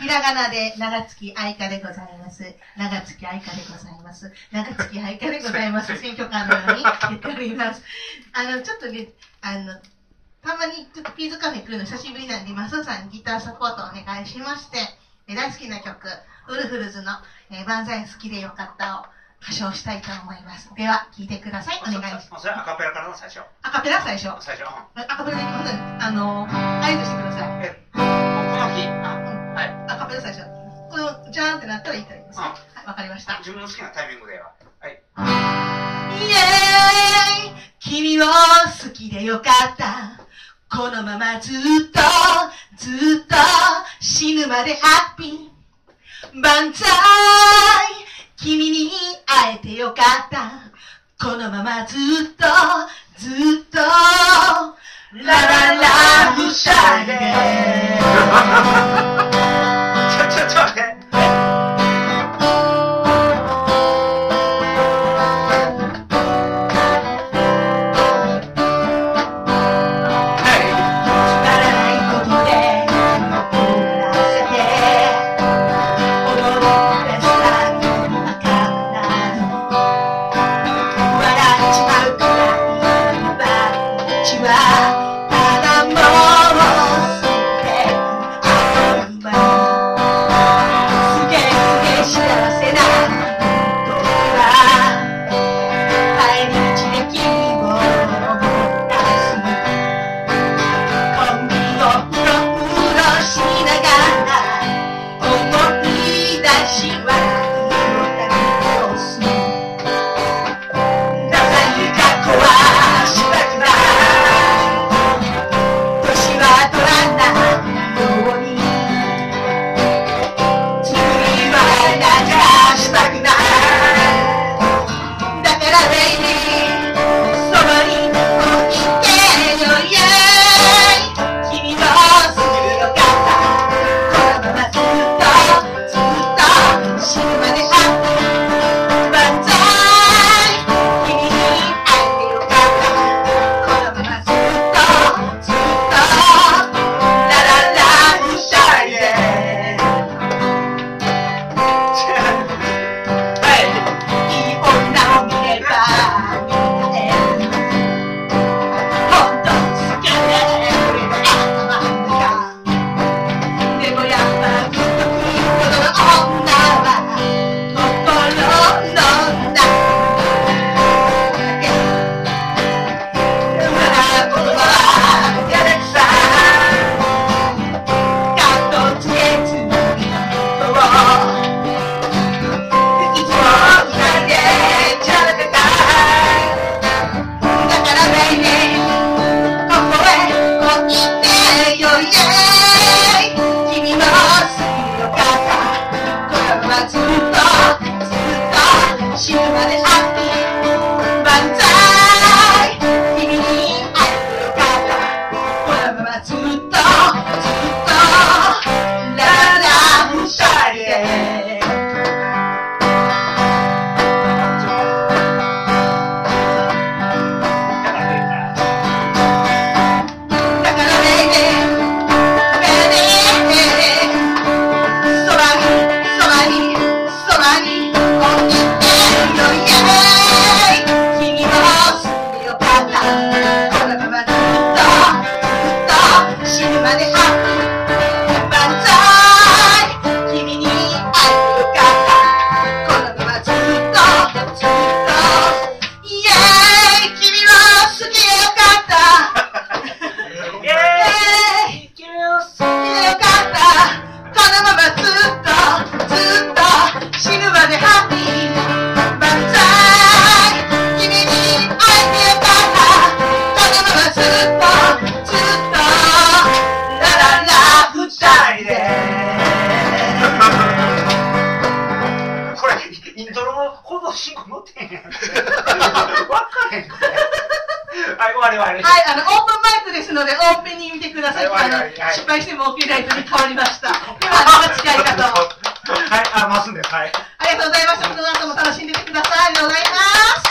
ひらがなで長月愛花でございます。長月愛花でございます。長月愛花でございます。選挙カーのように言っております。あの、ちょっとね、あの、たまにちょっとピーズカフェ来るの久しぶりなんで、マスさんにギターサポートお願いしまして、え大好きな曲、ウルフルズの、えー、万歳好きでよかったを歌唱したいと思います。では、聴いてください。お願いします。それアカペラからの最初。アカペラ最初。最初。アカペラで行きますあの、合図してください。なったら言ったらいいですね。わかりました。自分の好きなタイミングでは。はい。イエーイ君を好きでよかった。このままずっと、ずっと死ぬまでハッピー。万歳君に会えてよかった。このままずっと、ずっぬっとイントロもほぼ進行乗ってへんやん。わかへんこれはい、終わり終わり。はい、あの、オープンマイクですので、オープンに見てください。はいあのはいはい失敗しても OK ライトに変わりました。では、ありがとう。はい、あ、回すんです。はい。ありがとうございました。この後も楽しんでてください。ありがとうございます。